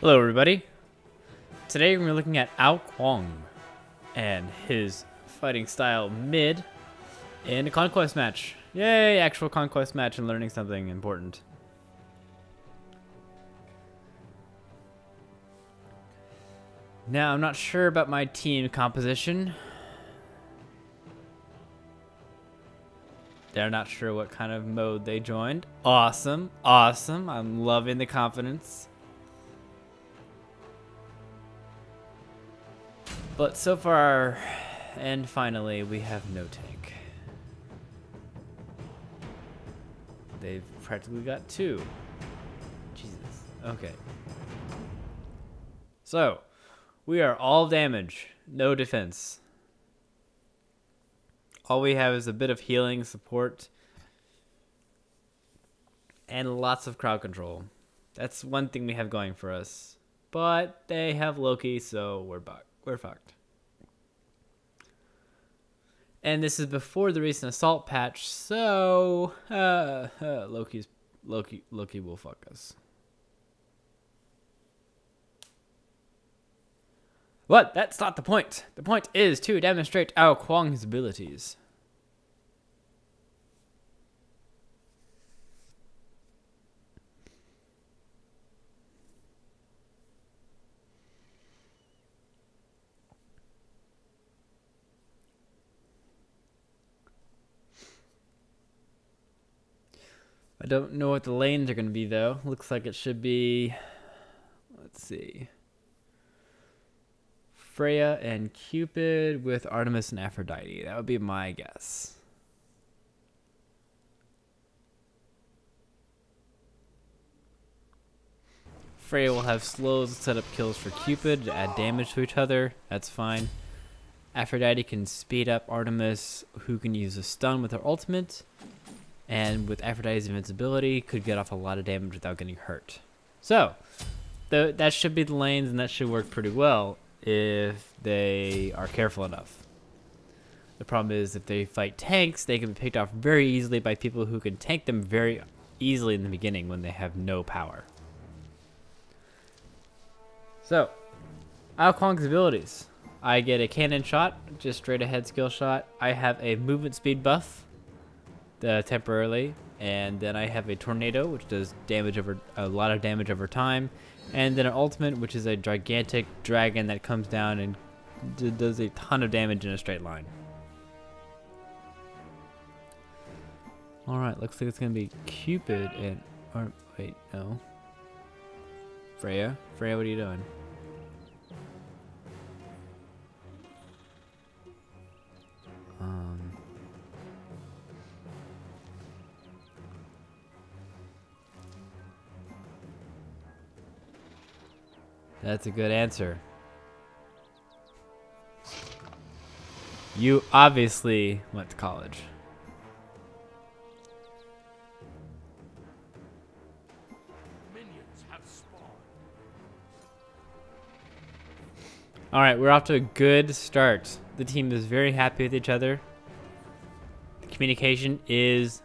Hello, everybody. Today we're looking at Ao Kuang and his fighting style mid in a conquest match. Yay, actual conquest match and learning something important. Now, I'm not sure about my team composition. They're not sure what kind of mode they joined. Awesome, awesome. I'm loving the confidence. But so far, and finally, we have no tank. They've practically got two. Jesus. Okay. So, we are all damage, no defense. All we have is a bit of healing, support, and lots of crowd control. That's one thing we have going for us. But they have Loki, so we're buck we're fucked. And this is before the recent assault patch, so uh, uh, Loki's Loki Loki will fuck us. But that's not the point. The point is to demonstrate Ao Kuang's abilities. I don't know what the lanes are going to be, though. Looks like it should be... Let's see. Freya and Cupid with Artemis and Aphrodite. That would be my guess. Freya will have slows to set up kills for Cupid to add damage to each other. That's fine. Aphrodite can speed up Artemis, who can use a stun with her ultimate and with Aphrodite's invincibility, could get off a lot of damage without getting hurt. So, the, that should be the lanes, and that should work pretty well if they are careful enough. The problem is if they fight tanks, they can be picked off very easily by people who can tank them very easily in the beginning when they have no power. So, Ao Kuang's abilities. I get a cannon shot, just straight ahead skill shot. I have a movement speed buff, uh, temporarily, and then I have a tornado, which does damage over a lot of damage over time, and then an ultimate, which is a gigantic dragon that comes down and does a ton of damage in a straight line. All right, looks like it's gonna be Cupid and or wait, no. Freya, Freya, what are you doing? That's a good answer. You obviously went to college. All right, we're off to a good start. The team is very happy with each other. The communication is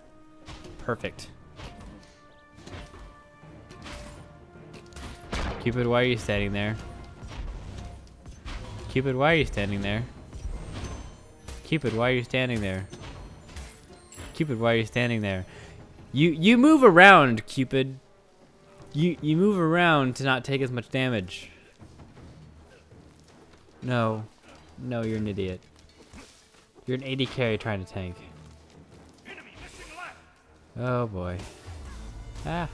perfect. Cupid, why are you standing there? Cupid, why are you standing there? Cupid, why are you standing there? Cupid, why are you standing there? You you move around, Cupid. You you move around to not take as much damage. No. No, you're an idiot. You're an AD carry trying to tank. Oh boy. Ah.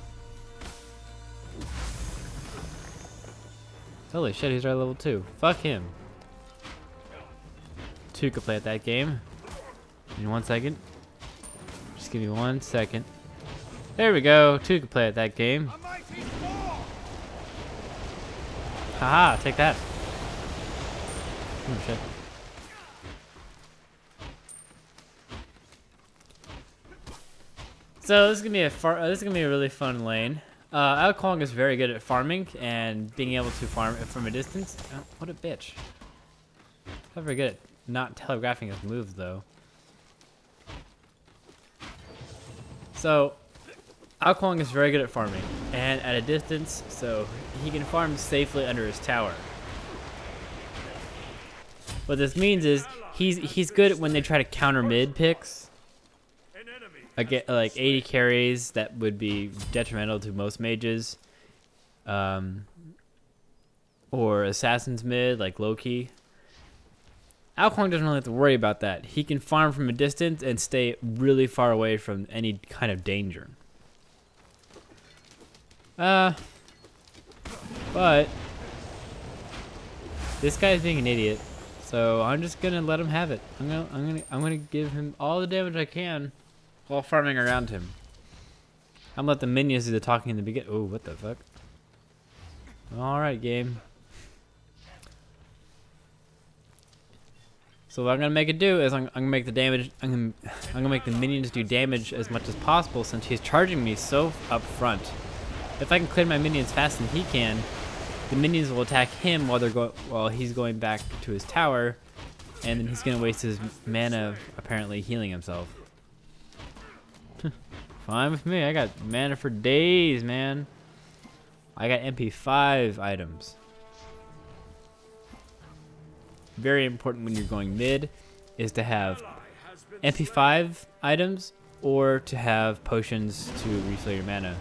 Holy shit, he's right level 2. Fuck him. Two could play at that game. In one second. Just give me one second. There we go. Two could play at that game. Haha, take that. Oh shit. So this is gonna be a far, uh, this is gonna be a really fun lane. Uh, Ao Kuang is very good at farming and being able to farm from a distance. Oh, what a bitch. Not very good at not telegraphing his moves, though. So, Ao Kuang is very good at farming and at a distance, so he can farm safely under his tower. What this means is he's he's good when they try to counter mid picks. Again, like AD carries that would be detrimental to most mages. Um, or assassins mid like Loki. Kuang doesn't really have to worry about that. He can farm from a distance and stay really far away from any kind of danger. Uh, but this guy's being an idiot, so I'm just gonna let him have it. I'm gonna, I'm gonna, I'm gonna give him all the damage I can while farming around him. I'm let the minions do the talking in the beginning. Oh, what the fuck? All right, game. So what I'm gonna make it do is I'm, I'm gonna make the damage. I'm gonna, I'm gonna make the minions do damage as much as possible since he's charging me so up front. If I can clear my minions faster than he can, the minions will attack him while they're while he's going back to his tower, and then he's gonna waste his mana apparently healing himself. Fine with me. I got mana for days, man. I got MP5 items. Very important when you're going mid is to have MP5 items or to have potions to refill your mana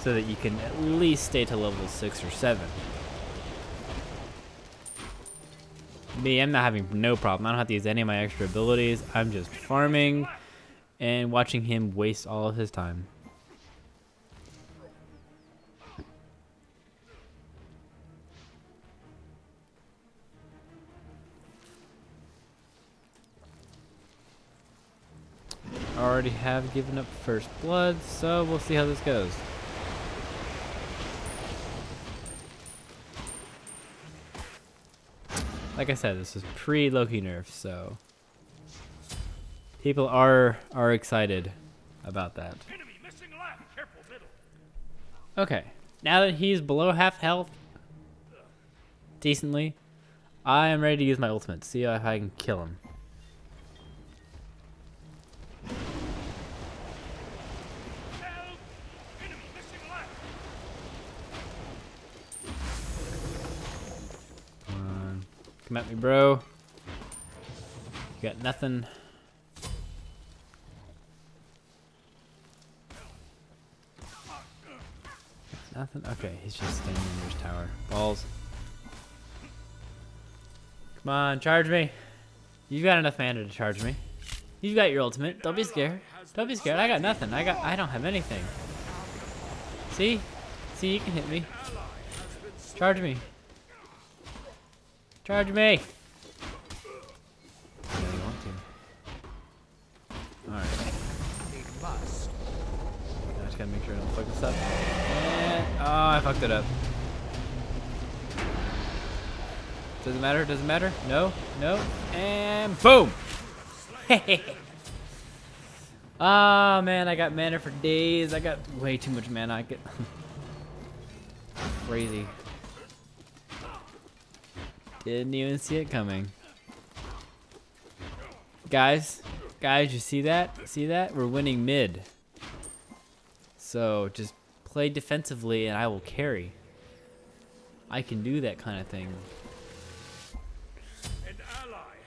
so that you can at least stay to level 6 or 7. Me, I'm not having no problem. I don't have to use any of my extra abilities. I'm just farming and watching him waste all of his time. Already have given up first blood, so we'll see how this goes. Like I said, this is pre-Loki nerf, so people are are excited about that. Okay, now that he's below half health, decently, I am ready to use my ultimate. See if I can kill him. Come at me, bro. You got nothing. Nothing? Okay, he's just standing in his tower. Balls. Come on, charge me. You've got enough mana to charge me. You've got your ultimate. Don't be scared. Don't be scared. I got nothing. I got I don't have anything. See? See, you can hit me. Charge me. Charge me! Fuck this up. And, oh, I fucked it up. Doesn't matter, doesn't matter. No, no, and boom! Ah, oh, man, I got mana for days. I got way too much mana. I get crazy. Didn't even see it coming. Guys, guys, you see that? See that? We're winning mid. So just play defensively and I will carry. I can do that kind of thing.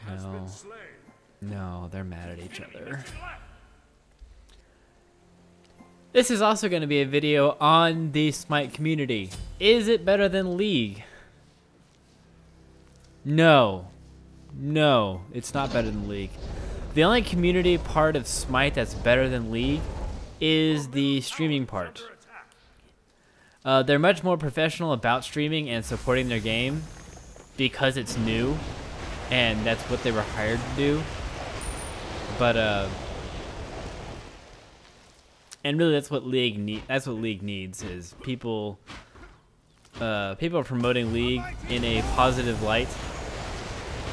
No. No, they're mad at each other. This is also going to be a video on the Smite community. Is it better than League? No. No, it's not better than League. The only community part of Smite that's better than League is the streaming part. Uh, they're much more professional about streaming and supporting their game because it's new and that's what they were hired to do. But uh and really that's what league need that's what league needs is people uh people promoting league in a positive light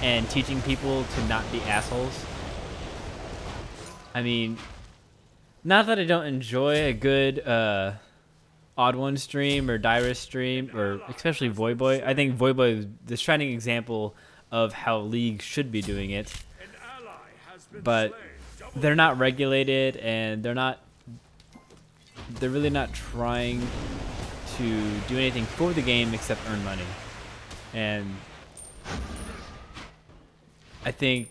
and teaching people to not be assholes. I mean, not that I don't enjoy a good uh, Odd One stream or Dyrus stream, or especially Voyboy. I think Voyboy is the shining example of how League should be doing it. But they're not regulated and they're not they're really not trying to do anything for the game except earn money. And I think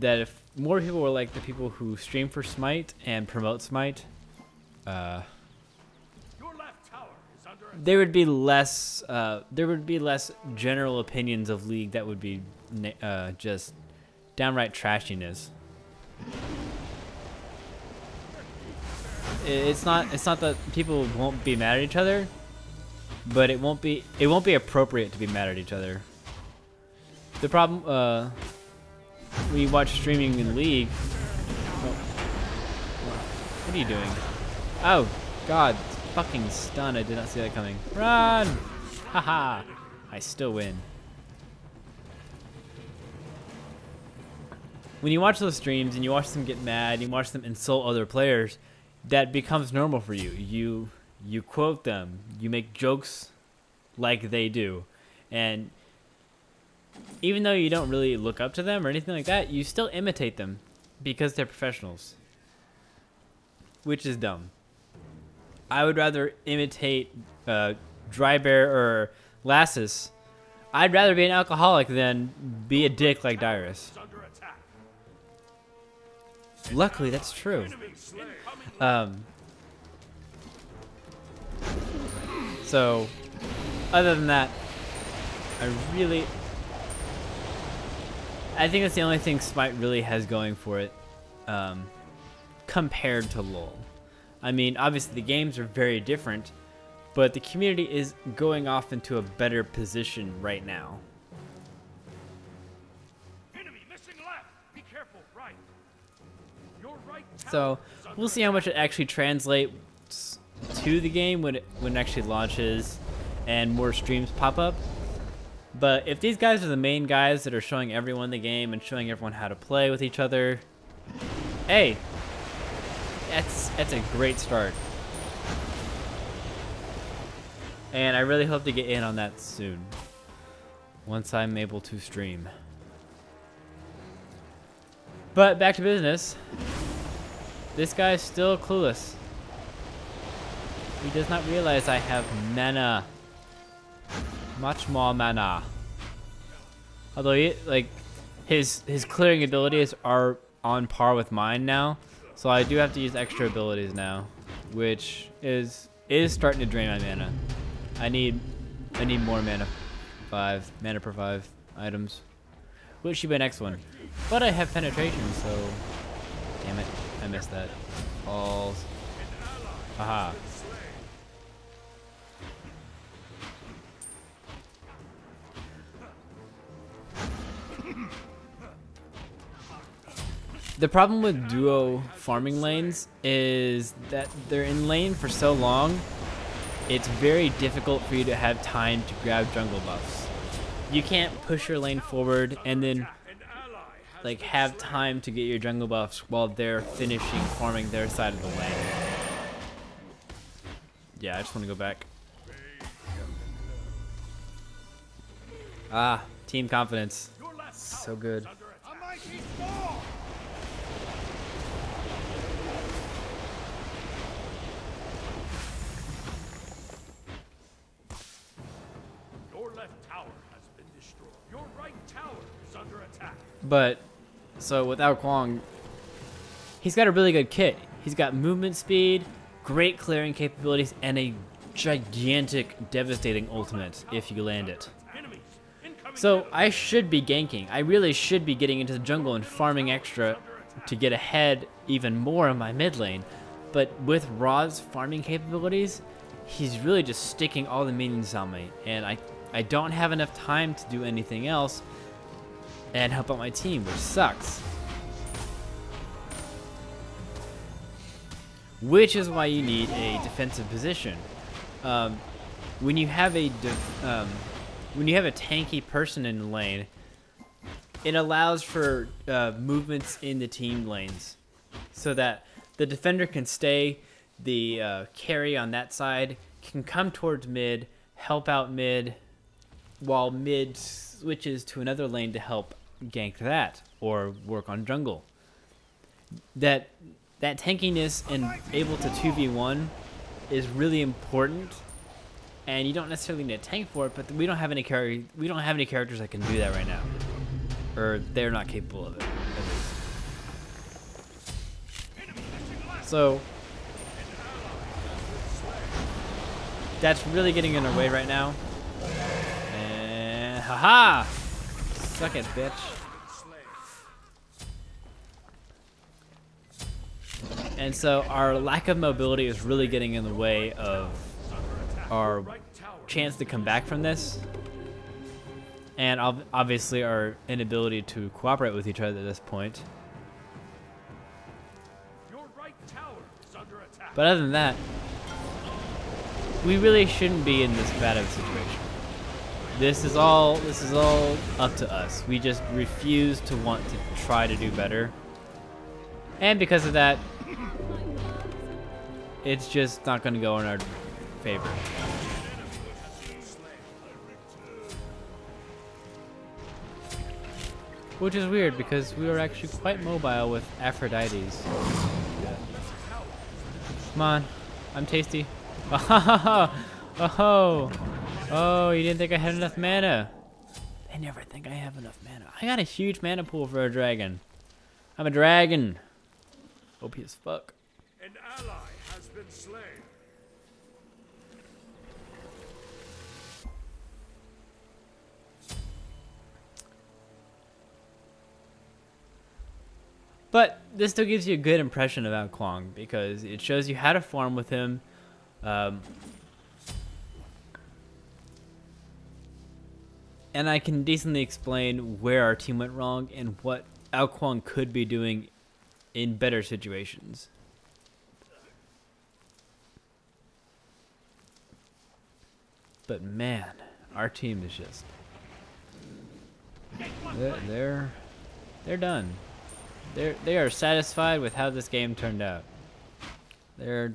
that if more people were like the people who stream for Smite and promote Smite, uh, there would be less. Uh, there would be less general opinions of League that would be uh, just downright trashiness. It's not. It's not that people won't be mad at each other, but it won't be. It won't be appropriate to be mad at each other. The problem. Uh, you watch streaming in League. Oh. What are you doing? Oh, God. Fucking stun. I did not see that coming. Run! Haha. I still win. When you watch those streams and you watch them get mad, you watch them insult other players, that becomes normal for you. You you quote them, you make jokes like they do. And even though you don't really look up to them or anything like that, you still imitate them because they're professionals. Which is dumb. I would rather imitate uh, Drybear or Lazzis. I'd rather be an alcoholic than be a dick like Dyrus. Luckily, that's true. Um, so, other than that, I really, I think that's the only thing Smite really has going for it um, compared to LoL. I mean, obviously the games are very different, but the community is going off into a better position right now. Right. Right so we'll see how much it actually translates to the game when it when it actually launches and more streams pop up. But if these guys are the main guys that are showing everyone the game and showing everyone how to play with each other, hey, that's that's a great start. And I really hope to get in on that soon. Once I'm able to stream. But back to business. This guy's still clueless. He does not realize I have mana. Much more mana. Although, he, like, his his clearing abilities are on par with mine now, so I do have to use extra abilities now, which is is starting to drain my mana. I need I need more mana, five mana per five items, which should be next one. But I have penetration, so damn it, I missed that. Balls. Aha. The problem with duo farming lanes is that they're in lane for so long, it's very difficult for you to have time to grab jungle buffs. You can't push your lane forward and then like have time to get your jungle buffs while they're finishing farming their side of the lane. Yeah, I just want to go back. Ah, team confidence. So good. But, so without Kuang, he's got a really good kit. He's got movement speed, great clearing capabilities, and a gigantic, devastating ultimate if you land it. So I should be ganking. I really should be getting into the jungle and farming extra to get ahead even more in my mid lane. But with Ra's farming capabilities, he's really just sticking all the minions on me. And I, I don't have enough time to do anything else and help out my team, which sucks. Which is why you need a defensive position. Um, when you have a um, when you have a tanky person in the lane, it allows for uh, movements in the team lanes, so that the defender can stay, the uh, carry on that side can come towards mid, help out mid, while mid switches to another lane to help gank that or work on jungle. That that tankiness and able to 2v1 is really important and you don't necessarily need a tank for it but we don't have any char- we don't have any characters that can do that right now. Or they're not capable of it. So that's really getting in our way right now. And haha suck it bitch And so our lack of mobility is really getting in the way of our chance to come back from this. And obviously our inability to cooperate with each other at this point. But other than that, we really shouldn't be in this bad of a situation. This is all this is all up to us. We just refuse to want to try to do better. And because of that, it's just not going to go in our favor. Which is weird because we were actually quite mobile with Aphrodite's. Come on, I'm tasty. Oh, oh, oh, you didn't think I had enough mana. They never think I have enough mana. I got a huge mana pool for a dragon. I'm a dragon. OP as fuck. An ally has been slain. But this still gives you a good impression about Kuang because it shows you how to farm with him. Um, and I can decently explain where our team went wrong and what Ao Kuang could be doing in better situations. But man, our team is just they're they're, they're done. They're they are satisfied with how this game turned out. They're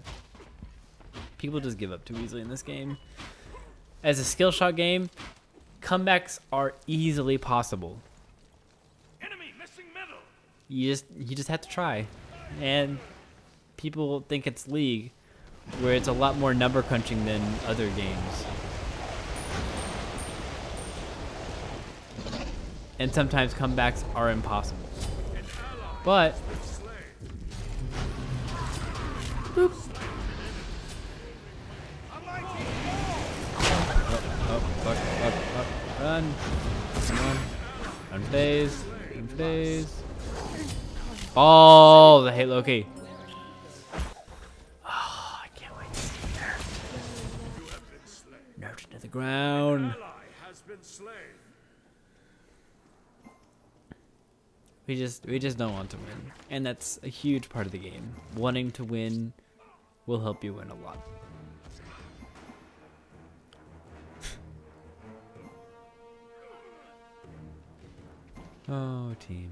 people just give up too easily in this game. As a skill shot game, comebacks are easily possible. You just you just have to try. And people think it's League, where it's a lot more number crunching than other games. and sometimes comebacks are impossible. But Boop. Oh, oh, fuck, fuck, fuck. Run. Come on. Run phase. Run phase. Oh, the Halo key. Oh, I can't wait to see nerfed. Nerfed into the ground. We just we just don't want to win. And that's a huge part of the game. Wanting to win will help you win a lot. Oh, team.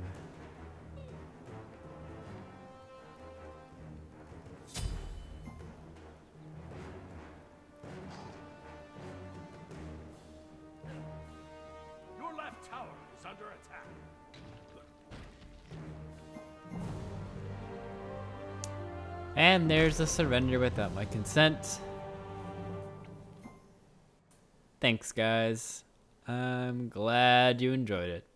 Your left tower is under attack. And there's a surrender without my consent. Thanks, guys. I'm glad you enjoyed it.